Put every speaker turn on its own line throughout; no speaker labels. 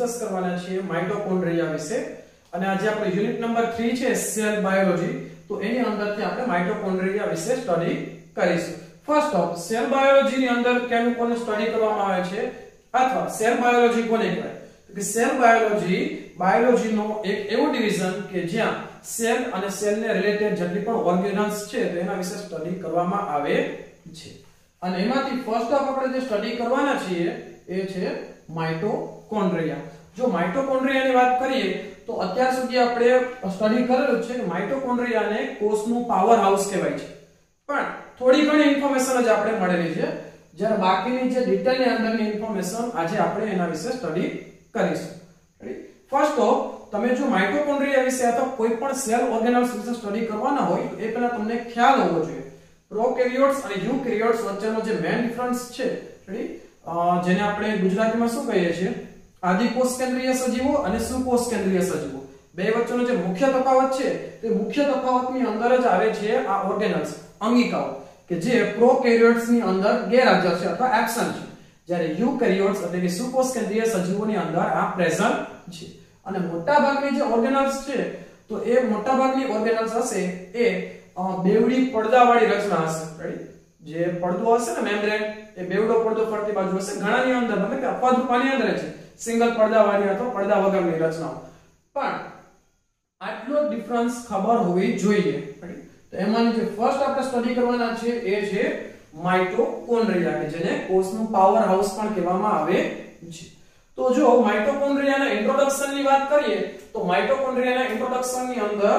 Discuss કરવાના છીએ mitochondria વિશે. અને આજે આપણે યુનિટ નંબર 3 છે સેલ બાયોલોજી તો એની અંદરથી આપણે માઇટોકોન્ડ્રિયા વિશે સ્ટડી કરીશું. ફર્સ્ટ ઓફ સેલ બાયોલોજી ની અંદર કેનું કોને સ્ટડી કરવામાં આવે છે? અથવા સેલ બાયોલોજી કોને કહેવાય? કે સેલ બાયોલોજી બાયોલોજીનો એક એવો ડિવિઝન કે જ્યાં સેલ અને સેલને રિલેટેડ જેટલી પણ ઓર્ગેનલ્સ છે તેના વિશે સ્ટડી કરવામાં આવે છે. અને એમાંથી ફર્સ્ટ ઓફ આપણે જે સ્ટડી કરવાના છીએ એ છે માઇટોકોન્ડ્રિયા. જો માઇટોકોન્ડ્રિયાની વાત કરીએ, તો અત્યાર સુધી આપણે સ્ટડી કરેલું છે કે માઇટોકોન્ડ્રિયાને કોષનું પાવર હાઉસ કહેવાય છે. પણ થોડી ઘણી ઇન્ફોર્મેશન જ આપણે મળેલી છે. જ્યારે બાકીની જે ડિટેલની અંદરની ઇન્ફોર્મેશન આજે આપણે એના વિશે સ્ટડી કરીશું. ફર્સ્ટ તો તમે જો માઇટોકોન્ડ્રિયા વિશે અથવા કોઈ પણ સેલ ઓર્ગેનલ્સ વિશે સ્ટડી કરવાના હોય એ પહેલા તમને ખ્યાલ હોવો જોઈએ. પ્રોકેરિયોટ્સ અને યુકેરિયોટ્સ વચ્ચેનો જે મેઇન ડિફરન્સ છે જેને આપણે ગુજરાતીમાં શું કહીએ છીએ? આદિકોષ કેન્દ્રીય સજીવો અને સુકોષ કેન્દ્રીય સજીવો. બે વચ્ચેનો જે મુખ્ય તફાવત છે, તે મુખ્ય તફાવતની અંદર જ આવે છે આ ઓર્ગેનલ્સ અંગિકાઓ, કે જે પ્રોકેરિયોટ્સની અંદર ગેરહાજર છે અથવા એબ્સન્ટ છે. જ્યારે યુકેરિયોટ્સ એટલે કે સુકોષ કેન્દ્રીય સજીવોની અંદર આ પ્રેઝન્ટ છે. અને મોટાભાગની જે ઓર્ગેનલ્સ છે, તો એ મોટાભાગની ઓર્ગેનલ્સ હશે, એ બેવડી પડદાવાળી રચના હશે. રાઈટ જે પડદો હશે ને મેમ્બ્રેન એ બેવડો પડદો ફરતી બાજુ હશે. ઘણાની અંદર મતલબ કે અપવાદરૂપાની અંદર છે સિંગલ પડદાવાળી અથવા પડદા વગરની રચનાઓ. પણ આટલો ડિફરન્સ ખબર હોવી જોઈએ. તો એમાંની જે ફર્સ્ટ આપણે સ્ટડી કરવાના છે એ છે માઇટોકોન્ડ્રિયા કે જેને કોષનું પાવર હાઉસ પણ કહેવામાં આવે છે. તો જો માઇટોકોન્ડ્રિયાના ઇન્ટ્રોડક્શનની વાત કરીએ, તો માઇટોકોન્ડ્રિયાના ઇન્ટ્રોડક્શનની અંદર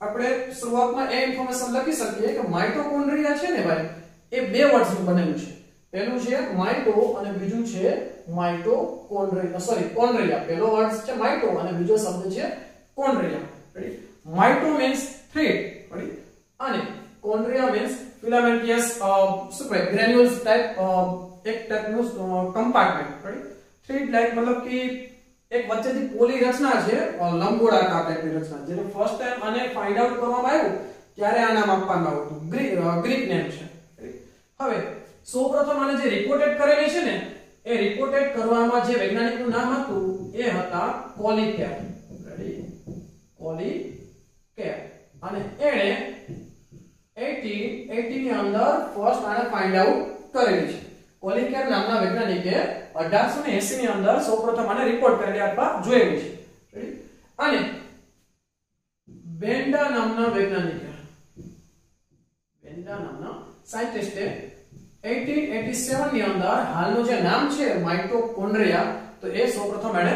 આપણે શરૂઆતમાં એ ઇન્ફોર્મેશન લખી શકીએ કે માઇટોકોન્ડ્રિયા છે ને ભાઈ? એ બે વર્ડ્સનું બનેલું છે. પહેલું છે માઇટો અને બીજું છે માઇટોકોન્ડ્રિયા સોરી કોન્ડ્રિયા પહેલો વર્ડ છે માઇટો અને બીજો શબ્દ છે chondria ready mito means thread ready અને કોન્ડ્રિયા મીન્સ ફિલામેન્ટિયસ શું કહેવાય? ગ્રેન્યુલ્સ ટાઈપ એક ટાઈપનું કમ્પાર્ટમેન્ટ રેડી થ્રેડ લાઈક મતલબ કે એક વચ્ચેથી પોલી રચના છે લંબગોળાકાર ટાઈપની રચના. જેને ફર્સ્ટ ટાઈમ અને ફાઇન્ડ આઉટ કરવામાં આવ્યું, ત્યારે આ નામ આપવામાં આવ્યું હતું. ગ્રીક નેમ છે. હવે, સૌપ્રથમ આને જે રિપોર્ટેડ કરેલી છે ને, એ રિપોર્ટેડ કરવામાં જે વૈજ્ઞાનિકનું નામ હતું, એ હતા કોલિકેર. રેડી કોલિકેપ અને એણે 1880 ની અંદર ફર્સ્ટ આને ફાઇન્ડ આઉટ કરેલી છે. કોલિકેર નામના વૈજ્ઞાનિકે 1880 ની અંદર સૌપ્રથમ આને રિપોર્ટ કરેલી અથવા જોયેલી છે. રેડી અને બેન્ડા નામના વૈજ્ઞાનિકે બેન્ડા નામના સાયન્ટિસ્ટે 1887 ની અંદર હાલનું જે નામ છે માઇટોકોન્ડ્રિયા, તો એ સૌપ્રથમ એણે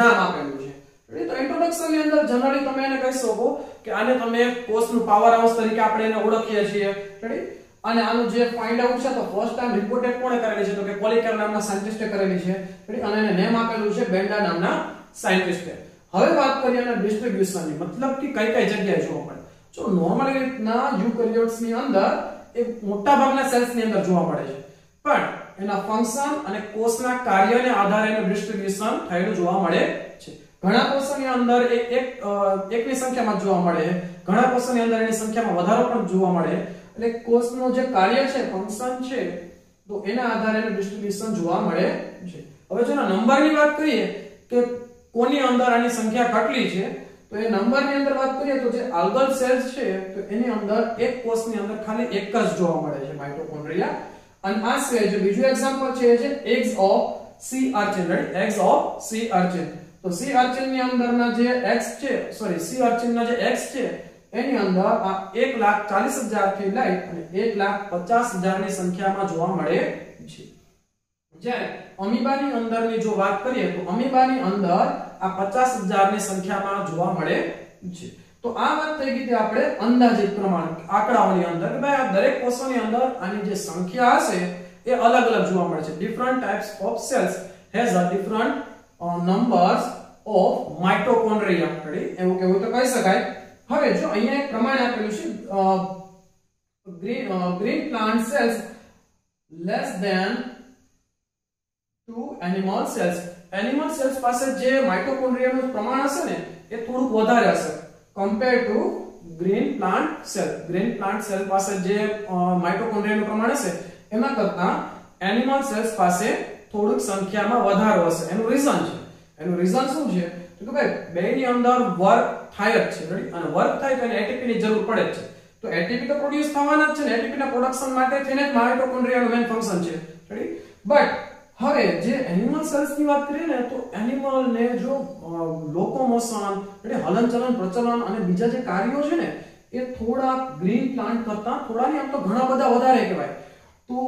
નામ આપેલું છે. એટલે તો ઇન્ટ્રોડક્શનની અંદર જનરલી તમે એને કહી શકો કે આને તમે કોષનું પાવર હાઉસ તરીકે આપણે એને ઓળખીએ છીએ. રેડી? અને આનું જે ફાઇન્ડ આઉટ છે, તો ફર્સ્ટ ટાઈમ રિપોર્ટેડ કોણે કરેલી છે? તો કે પોલિકર નામના સાયન્ટિસ્ટે કરેલી છે. રેડી? અને એને નેમ આપેલું છે બેન્ડા નામના સાયન્ટિસ્ટે. હવે વાત કરીએ એના ડિસ્ટ્રીબ્યુશનની મતલબ કે કઈ કઈ જગ્યાએ જોવા મળે જો નોર્મલ રીતના યુકેરિયોટ્સની અંદર એ મોટા ભાગના સેલ્સની અંદર જોવા મળે છે. પણ એના ફંક્શન અને કોષના કાર્યને આધારે એનું ડિસ્ટ્રીબ્યુશન થયેલું જોવા મળે છે. ઘણા કોષોની અંદર એક એકની સંખ્યામાં જોવા મળે. ઘણા કોષોની અંદર એની સંખ્યામાં વધારો પણ જોવા મળે. એટલે કોષનું જે કાર્ય છે ફંક્શન છે, તો એના આધારે એનું ડિસ્ટ્રીબ્યુશન જોવા મળે છે. હવે જો નંબરની વાત કરીએ, કે કોની અંદર આની સંખ્યા કેટલી છે તો એ નંબરની અંદર વાત કરીએ તો જે આલ્ગલ સેલ્સ છે, તો એની અંદર એક કોષની અંદર ખાલી એક જ જોવા મળે છે માઇટોકોન્ડ્રિયા અને આ સિવાય જે બીજું એક્ઝામ્પલ છે, એ છે eggs of sea urchin right eggs of sea urchin તો સી આર્ચિનની અંદરના જે એક્સ છે સોરી સી આર્ચિન ના જે એક્સ છે, એની અંદર આ 140000 થી લઈ અને 150000 ની સંખ્યામાં જોવા મળે છે. જ્યારે અમીબાની અંદરની જો વાત કરીએ તો અમીબાની અંદર આ 50000 ની સંખ્યામાં જોવા મળે છે. તો આ વાત થઈ ગઈ તે આપણે અંદાજિત પ્રમાણ આંકડાઓની અંદર ભાઈ આ દરેક કોષોની અંદર આની જે સંખ્યા હશે એ અલગ અલગ જોવા મળે છે. Different types of cells has a different numbers of mitochondria કડી એવું કેવું તો કહી શકાય. હવે જો અહીંયા એક પ્રમાણ આપેલું છે green green plant cells less than to animal cells animal cells પાસે જે માઇટોકોન્ડ્રિયાનું પ્રમાણ હશે ને, એ થોડુંક વધારે હશે. Compare to green plant cell green plant cell પાસે જે માઇટોકોન્ડ્રિયાનું પ્રમાણ હશે, એના કરતા એનિમલ સેલ્સ પાસે થોડુંક સંખ્યામાં વધારો હશે. એનું રીઝન છે. એનું રીઝન શું છે? તો કે ભાઈ, બેની અંદર વર્ક થાય જ છે. રેડી અને વર્ક થાય તો એને એટીપી ની જરૂર પડે જ છે. તો એટીપી તો પ્રોડ્યુસ થવાના જ છે ને. એટીપી ના પ્રોડક્શન માટે થઈને જ માઇટોકોન્ડ્રિયાનું મેઇન ફંક્શન છે. રેડી બટ હવે જે એનિમલ સેલ્સની વાત કરીએ ને, તો એનિમલ ને જો લોકોમોશન એટલે હલનચલન પ્રચલન અને બીજા જે કાર્યો છે ને, એ થોડા ગ્રીન પ્લાન્ટ કરતા થોડા નહીં આમ તો ઘણા બધા વધારે કહેવાય. તો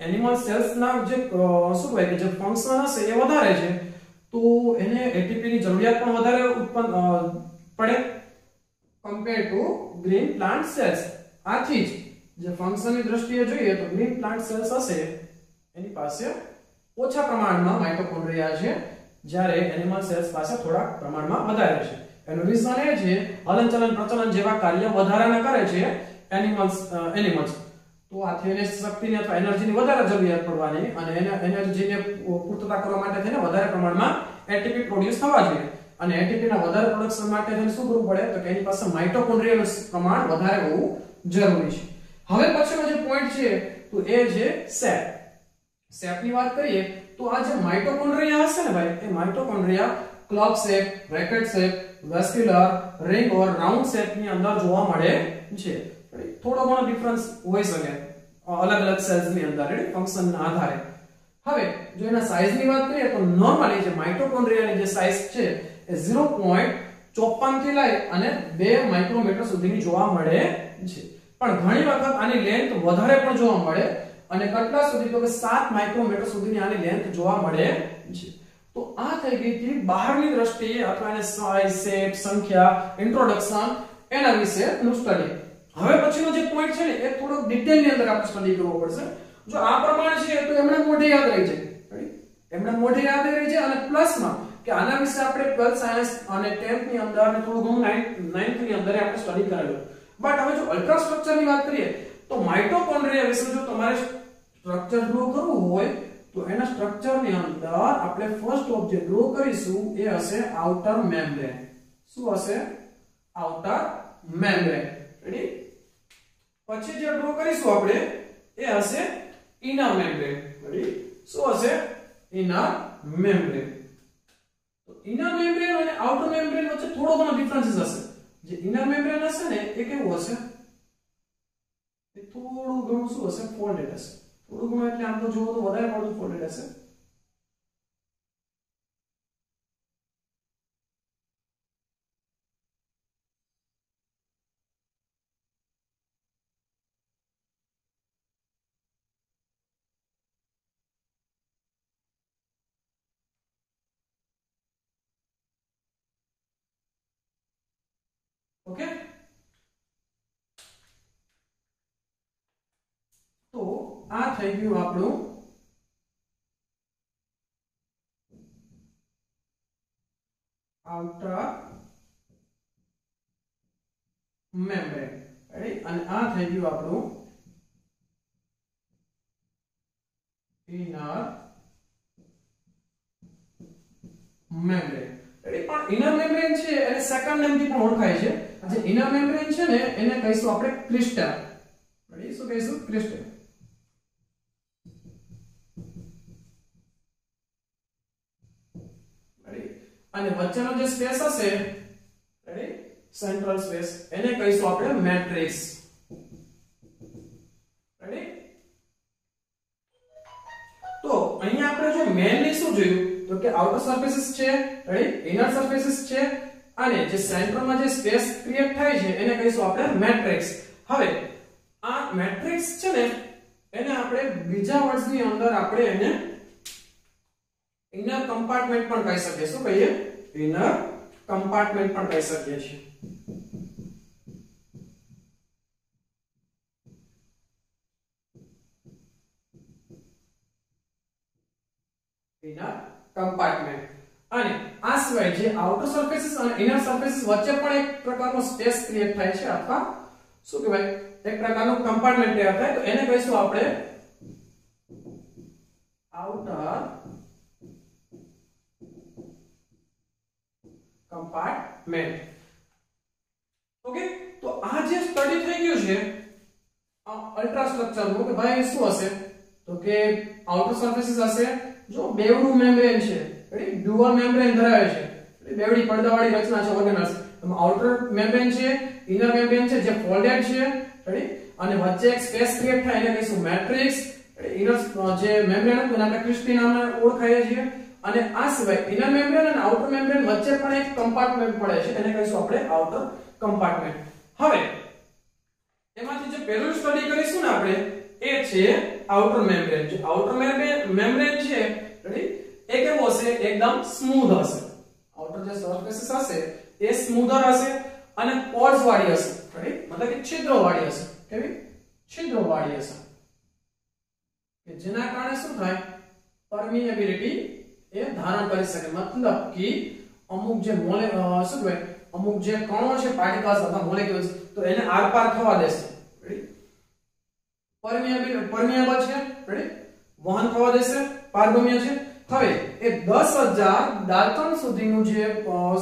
એનિમલ સેલ્સ ના જે શું કહેવાય કે જે ફંક્શન હશે એ વધારે છે. તો એને એટીપી ની જરૂરિયાત પણ વધારે ઉત્પન્ન પડે compare to green plant cells આથી જ જે ફંક્શનની દ્રષ્ટિએ જોઈએ તો ગ્રીન પ્લાન્ટ સેલ્સ હશે, એની પાસે ઓછા પ્રમાણમાં માઇટોકોન્ડ્રિયા છે, જ્યારે એનિમલ સેલ્સ પાસે થોડા પ્રમાણમાં વધારે છે. એનું રીઝન એ છે, હલનચલન પ્રચલન જેવા કાર્ય વધારાના કરે છે એનિમલ્સ એનિમલ્સ તો આથી એને શક્તિની અથવા એનર્જીની વધારે જરૂરિયાત પડવાની અને એના એનર્જીને પૂર્તતા કરવા માટે તેને વધારે પ્રમાણમાં એટીપી પ્રોડ્યુસ થવા જોઈએ. અને એટીપીના વધારે પ્રોડક્શન માટે તેને શું કરવું પડે? તો કે એની પાસે માઇટોકોન્ડ્રિયાનું પ્રમાણ વધારે હોવું જરૂરી છે. હવે પછીનો જે પોઈન્ટ છે, તો એ છે સેપ સેપની વાત કરીએ, તો આ જે માઇટોકોન્ડ્રિયા હશે ને ભાઈ, એ mitochondria club shape, racket shape, vesicular, ring or round શેપની અંદર જોવા મળે છે. થોડો ઘણો ડિફરન્સ હોઈ શકે અલગ અલગ સેલ્સની અંદર રેડી ફંક્શન ના આધારે. હવે, જો એના સાઇઝની વાત કરીએ, તો નોર્મલી જે માઇટોકોન્ડ્રિયાની જે સાઇઝ છે, એ 0.54 થી લઈ અને 2 માઇક્રોમીટર સુધીની જોવા મળે છે. પણ ઘણી વખત આની લેન્થ વધારે પણ જોવા મળે અને કેટલા સુધી તો કે 7 માઇક્રોમીટર સુધીની આની લેન્થ જોવા મળે છે. તો આ થઈ ગઈ હતી બહારની દ્રષ્ટિએ અથવા એને સાઈઝ શેપ સંખ્યા ઇન્ટ્રોડક્શન એના વિશે નું હવે પછીનો જે પોઈન્ટ છે ને, એ થોડો ડિટેલની અંદર આપણે સ્ટડી કરવો પડશે. જો આ પ્રમાણે છે, તો એમણે મોઢે યાદ રહી જાય. એમણે મોઢે યાદ રહી જાય અને પ્લસમાં કે આના વિશે આપણે 12th સાયન્સ અને 10th ની અંદર અને થોડું ઘણું 9th ની અંદર આપણે સ્ટડી કરેલું. બટ હવે જો અલ્ટ્રા સ્ટ્રક્ચરની વાત કરીએ, તો માઇટોકોન્ડ્રિયા વિશે જો તમારે સ્ટ્રક્ચર ડ્રો કરવું હોય, તો એના સ્ટ્રક્ચરની અંદર આપણે ફર્સ્ટ ઓફ જે ડ્રો કરીશું, એ હશે આઉટર મેમ્બ્રેન શું હશે? આઉટર મેમ્બ્રેન રેડી પછી જે ડ્રો કરીશું આપણે, એ હશે ઇનર મેમ્બ્રેન રેડી શું હશે? ઇનર મેમ્બ્રેન તો ઇનર મેમ્બ્રેન અને આઉટર મેમ્બ્રેન વચ્ચે થોડો ઘણો ડિફરન્સીસ હશે. જે ઇનર મેમ્બ્રેન હશે ને, એ કેવું હશે? એ થોડું ઘણું શું હશે? ફોલ્ડેડ હશે. થોડું ઘણું એટલે આમ તો જોવો તો વધારે પડતું ફોલ્ડેડ હશે ઓકે તો આ થઈ ગયું આપણું આઉટર મેમ્બ્રેન અને આ થઈ ગયું આપણું ઇનર મેમ્બ્રેન પણ ઇનર મેમ્બ્રેન છે એને સેકન્ડ નામથી પણ ઓળખાય છે. જે ઇનર મેમ્બ્રેન છે ને, એને કહીશું આપણે ક્રિસ્ટલ શું કહીશું? ક્રિસ્ટલ અને વચ્ચેનો જે સ્પેસ હશે રેડી સેન્ટ્રલ સ્પેસ એને કહીશું આપણે મેટ્રિક્સ રેડી તો અહીંયા આપણે જો મેનલી શું જોયું, તો કે આઉટર સરફેસીસ છે રેડી ઇનર સરફેસીસ છે, અને જે સેન્ટરમાં જે સ્પેસ ક્રિએટ થાય છે, એને કહીશું આપણે મેટ્રિક્સ હવે, આ મેટ્રિક્સ છે ને, એને આપણે બીજા વર્ડ્સની અંદર આપણે એને ઇનર કમ્પાર્ટમેન્ટ પણ કહી શકીએ. શું કહીએ? ઇનર કમ્પાર્ટમેન્ટ પણ કહી શકીએ છીએ. ઇનર કમ્પાર્ટમેન્ટ અને આ સિવાય જે આઉટર સરફેસીસ અને ઇનર સરફેસીસ વચ્ચે પણ એક પ્રકારનો સ્પેસ ક્રિએટ થાય છે અથવા શું કહેવાય? એક પ્રકારનો કમ્પાર્ટમેન્ટ તૈયાર થાય. તો એને કહીશું આપણે આઉટર કમ્પાર્ટમેન્ટ ઓકે તો આ જે સ્ટડી થઈ ગયું છે અલ્ટ્રા સ્ટ્રક્ચરનું, કે ભાઈ શું હશે? તો કે આઉટર સરફેસીસ હશે. જો બેવડું મેમ્બ્રેન છે રેડી ડ્યુઅલ મેમ્બ્રેન ધરાવે છે. એટલે બેવડી પડદાવાળી રચના છે ઓર્ગેનલ્સ એમાં આઉટર મેમ્બ્રેન છે ઇનર મેમ્બ્રેન છે, જે ફોલ્ડેડ છે રેડી અને વચ્ચે એક સ્પેસ ક્રિએટ થાય, એને કહીશું મેટ્રિક્સ ઇનર જે મેમ્બ્રેન હતું, એને આપણે ક્રિસ્પી નામે ઓળખાઈએ છીએ. અને આ સિવાય ઇનર મેમ્બ્રેન અને આઉટર મેમ્બ્રેન વચ્ચે પણ એક કમ્પાર્ટમેન્ટ પડે છે. એને કહીશું આપણે આઉટર કમ્પાર્ટમેન્ટ હવે, એમાંથી જે પહેલું સ્ટડી કરીશું ને આપણે, એ છે આઉટર મેમ્બ્રેન જે આઉટર મેમ્બ્રેન મેમ્બ્રેન છે રેડી એ કેવો હશે? એકદમ સ્મૂથ હશે. આઉટર જે સરફેસ હશે, એ સ્મૂધર હશે અને પોર્સ વાળી હશે. રેડી મતલબ કે છિદ્રો વાળી હશે. કેવી? છિદ્રો વાળી હશે. કે જેના કારણે શું થાય? પરમિએબિલિટી એ ધારણ કરી શકે. મતલબ કે અમુક જે મોલે શું કહેવાય? અમુક જે કણો છે પાર્ટિકલ્સ અથવા મોલેક્યુલ્સ તો એને આરપાર થવા દેશે. પરમિએબલ પરમિએબલ છે? રેડી વહન થવા દેશે, પારગમ્ય છે? હવે, એ 10000 ડાલ્ટન સુધીનું જે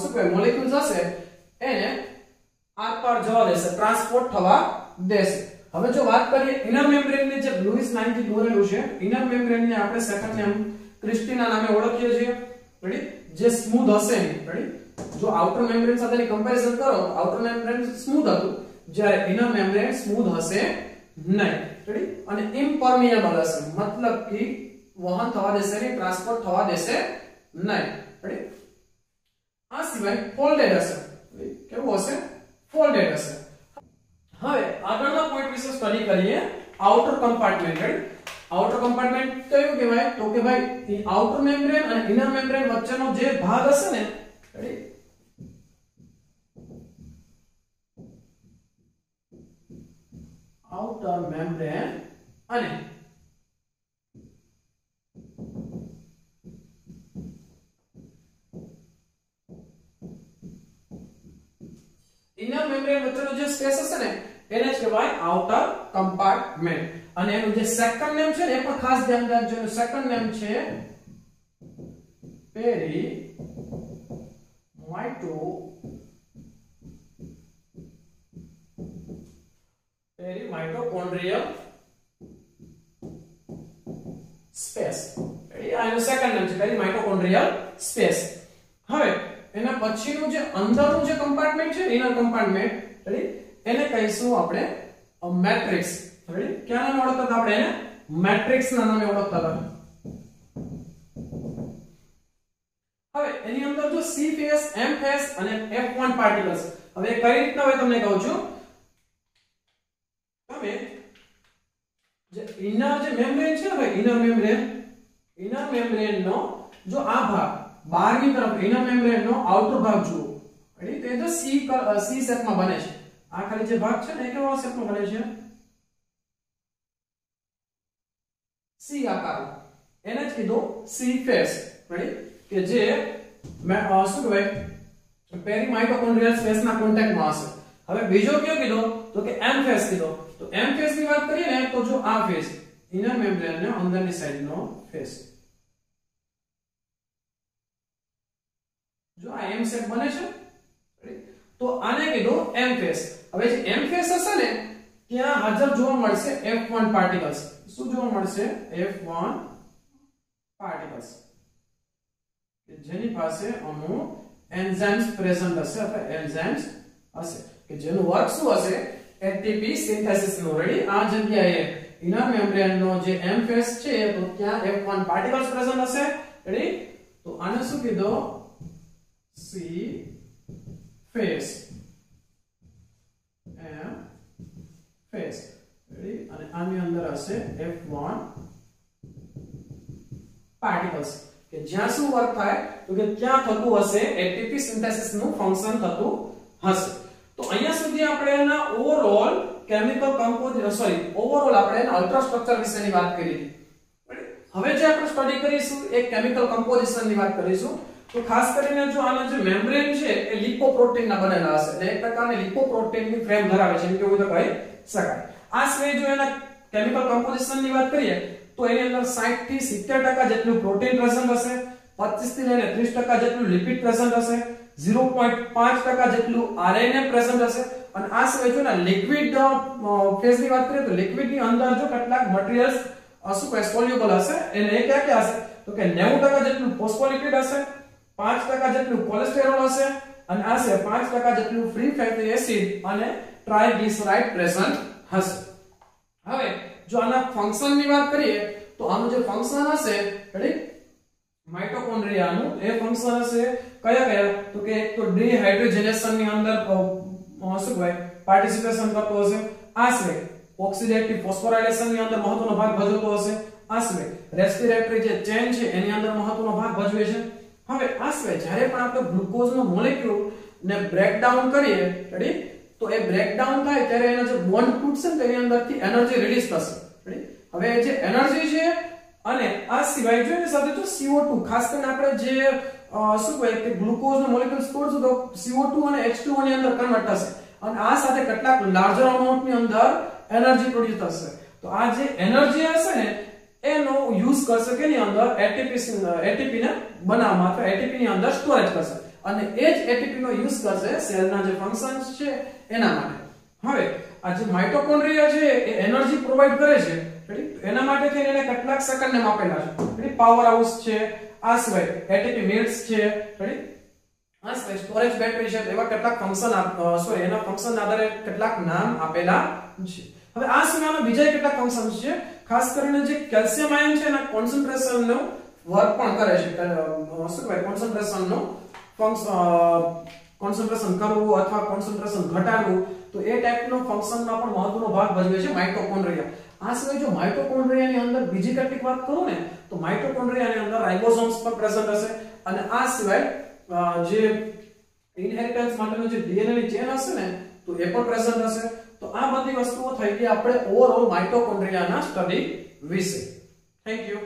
શું કહેવાય મોલેક્યુલ્સ હશે, એને આરપાર જવા દેશે ટ્રાન્સપોર્ટ થવા દેશે. હવે જો વાત કરીએ, ઇનર મેમ્બ્રેનની જે બ્લુઇસ લાઇનથી દોરેલું છે, ઇનર મેમ્બ્રેનને આપણે સેકન્ડ ક્રિસ્ટીના નામે ઓળખીએ છીએ. રેડી જે સ્મૂથ હશે રેડી જો આઉટર મેમ્બ્રેન સાથેની કમ્પેરિઝન કરો આઉટર મેમ્બ્રેન સ્મૂધ હતું. જ્યારે ઇનર મેમ્બ્રેન સ્મૂથ હશે નહીં. રેડી અને ઇમ્પર્મિએબલ હશે. મતલબ કે વહન થવા દેશે નહીં ટ્રાન્સપોર્ટ થવા દેશે નહીં. રેડી આ સિવાય ફોલ્ડેડ હશે. કેવું હશે? ફોલ્ડેડ હશે. હવે આગળના પોઈન્ટ વિશે સ્ટડી કરીએ. Outer compartment right outer compartment કયું કહેવાય, તો કે ભાઈ આઉટર મેમ્બ્રેન અને ઇનર મેમ્બ્રેન વચ્ચેનો જે ભાગ હશે ને આઉટર મેમ્બ્રેન અને ઇનર મેમ્બ્રેન વચ્ચેનો જે સ્પેસ હશે ને એને કહેવાય આઉટર કમ્પાર્ટમેન્ટ અને એનું જે સેકન્ડ નેમ છે ને, એ પણ ખાસ ધ્યાન રાખજો. એનું સેકન્ડ નેમ છે peri mito peri mitochondrial space એનું સેકન્ડ નેમ છે પેરી માઇટોકોન્ડ્રિયલ સ્પેસ હવે, એના પછીનું જે અંદરનું જે કમ્પાર્ટમેન્ટ છે ઇનર કમ્પાર્ટમેન્ટ એને કહીશું આપણે મેટ્રિક્સ. રેડી ક્યાં નામે ઓળખતા આપણે એને? મેટ્રિક્સ ના નામે ઓળખતા હતા. હવે એની અંદર જો C ફેસ, M ફેસ અને F1 પાર્ટિકલ્સ હવે કઈ રીતના હોય તમને કહું છું? તમે જે ઇનર જે મેમ્બ્રેન છે ને ઇનર મેમ્બ્રેન ઇનર મેમ્બ્રેન નો જો આ ભાગ, બહારની તરફ ઇનર મેમ્બ્રેન નો આઉટર ભાગ જુઓ. રેડી તો એ તો સી સી શેપમાં બને છે. આ ખાલી જે ભાગ છે ને, એ કેવા શેપમાં બને છે સી આકાર. એને જ કીધું સી ફેસ. રેડી કે જે મેં શું કહેવાય? પેરી માઇટોકોન્ડ્રિયલ સ્પેસ ના કોન્ટેક્ટમાં હશે. હવે બીજો કયો કીધો? તો કે એમ ફેસ કીધો. તો એમ ફેસની વાત કરીએ ને, તો જો આ ફેસ ઇનર મેમ્બ્રેન ને અંદરની સાઈડ નો ફેસ. જો આ એમ શેપ બને છે તો આને કીધું એમ ફેસ. હવે જે એમ ફેસ હશે ને, ત્યાં હાજર જોવા મળશે F1 પાર્ટિકલ્સ શું જોવા મળશે? F1 પાર્ટિકલ્સ જેની પાસે અમુક એન્ઝાઇમ્સ પ્રેઝન્ટ હશે અથવા એન્ઝાઇમ્સ હશે. કે જેનું વર્ક શું હશે? એટીપી સિન્થેસિસનું. રેડી આ જગ્યાએ ઇનર મેમ્બ્રેન નો જે એમ ફેસ છે, તો ત્યાં F1 પાર્ટિકલ્સ પ્રેઝન્ટ હશે. રેડી તો આને શું કીધો? C face M face ready અને આની અંદર હશે F1 પાર્ટિકલ્સ કે જ્યાં શું વર્ક થાય, તો કે ત્યાં થતું હશે એટીપી સિન્થેસિસનું ફંક્શન થતું હશે. તો અહીંયા સુધી આપણે એના overall chemical compose sorry overall આપણે એના અલ્ટ્રા સ્ટ્રક્ચર વિશેની વાત કરી. હતી હવે જે આપણે સ્ટડી કરીશું, એ કેમિકલ કમ્પોઝિશનની વાત કરીશું. તો ખાસ કરીને જો આના જે મેમ્બ્રેન છે, એ લિપોપ્રોટીન ના બનેલા હશે. એટલે એક પ્રકારની લિપોપ્રોટીનની ફ્રેમ ધરાવે છે. એમ કેવું તો કહી શકાય. આ સિવાય જો એના કેમિકલ કમ્પોઝિશનની વાત કરીએ, તો એની અંદર 60 થી 70% જેટલું પ્રોટીન પ્રેઝન્ટ હશે 25 થી લઈને 30% જેટલું લિપિડ પ્રેઝન્ટ હશે 0.5% જેટલું આરએનએ પ્રેઝન્ટ હશે. અને આ સિવાય જો ને લિક્વિડ ફેઝની વાત કરીએ, તો લિક્વિડની અંદર જો કેટલાક મટીરીયલ્સ શું કહે સોલ્યુબલ હશે, એને એ ક્યાં ક્યાં હશે? તો કે 90% જેટલું ફોસ્ફોલિપિડ હશે 5% જેટલું કોલેસ્ટેરોલ હશે અને આશરે 5% જેટલું ફ્રી ફેટી એસિડ અને ટ્રાઇગ્લિસરાઇડ પ્રેઝન્ટ હશે. હવે, જો આના ફંક્શનની વાત કરીએ, તો આનું જે ફંક્શન હશે રેડી માઇટોકોન્ડ્રિયાનું એ ફંક્શન હશે કયા કયા? તો કે એક તો ડિહાઇડ્રોજેનેશનની અંદર શું કહેવાય? પાર્ટિસિપેશન કરતો હશે. આશરે ઓક્સિડેટિવ ફોસ્ફોરાઇલેશનની અંદર મહત્વનો ભાગ ભજવતો હશે. આશરે રેસ્પિરેટરી જે ચેન છે, એની અંદર મહત્વનો ભાગ ભજવે છે. હવે આશરે જ્યારે પણ આપણે ગ્લુકોઝનો મોલેક્યુલ ને બ્રેકડાઉન કરીએ રેડી તો એ બ્રેકડાઉન થાય ત્યારે એના જે બોન્ડ તૂટશે ને તેની અંદરથી એનર્જી રિલીઝ થશે. રેડી હવે જે એનર્જી છે અને આ સિવાય જો એની સાથે જો CO2 ખાસ કરીને આપણે જે શું કહેવાય કે ગ્લુકોઝનો મોલેક્યુલ તોડશું તો CO2 અને H2O ની અંદર કન્વર્ટ થશે. અને આ સાથે કેટલાક લાર્જર અમાઉન્ટની અંદર એનર્જી પ્રોડ્યુસ થશે. તો આ જે એનર્જી હશે ને એનો યુઝ કરશે કે ની અંદર એટીપી એટીપી ને બનાવવા અથવા એટીપી ની અંદર સ્ટોરેજ કરશે. અને એ જ એટીપી નો યુઝ કરશે સેલના જે ફંક્શન્સ છે એના માટે. હવે, આ જે માઇટોકોન્ડ્રિયા છે એ એનર્જી પ્રોવાઇડ કરે છે. એના માટે થઈને એને કેટલાક સેકન્ડ ને માપેલા છે. પાવર હાઉસ છે, આ સિવાય એટીપી મિનિટ્સ છે. આ સિવાય સ્ટોરેજ બેટરી છે એવા કેટલાક ફંક્શન સોરી એના ફંક્શન આધારે કેટલાક નામ આપેલા છે. હવે આ સિવાયના બીજા કેટલાક ફંક્શન્સ છે. ખાસ કરીને જે કેલ્શિયમ આયન છે એના કોન્સન્ટ્રેશન નો વર્ક પણ કરે છે. શું કહેવાય? કોન્સન્ટ્રેશન નો કોન્સન્ટ્રેશન કરવું અથવા કોન્સન્ટ્રેશન ઘટાડવું, તો એ ટાઈપનો ફંક્શનમાં પણ મહત્વનો ભાગ ભજવે છે માઇટોકોન્ડ્રિયા આ સિવાય જો માઇટોકોન્ડ્રિયાની અંદર બીજી કેટલીક વાત કરું ને, તો માઇટોકોન્ડ્રિયાની અંદર રાઇબોસોમ્સ પણ પ્રેઝન્ટ હશે અને આ સિવાય જે ઇનહેરિટન્સ માટેનો જે ડીએનએ ની ચેન હશે ને, તો એ પણ પ્રેઝન્ટ હશે. તો આ બધી વસ્તુઓ થઈ ગઈ આપણે ઓવરઓલ માઇટોકોન્ડ્રિયાના સ્ટડી વિશે. Thank you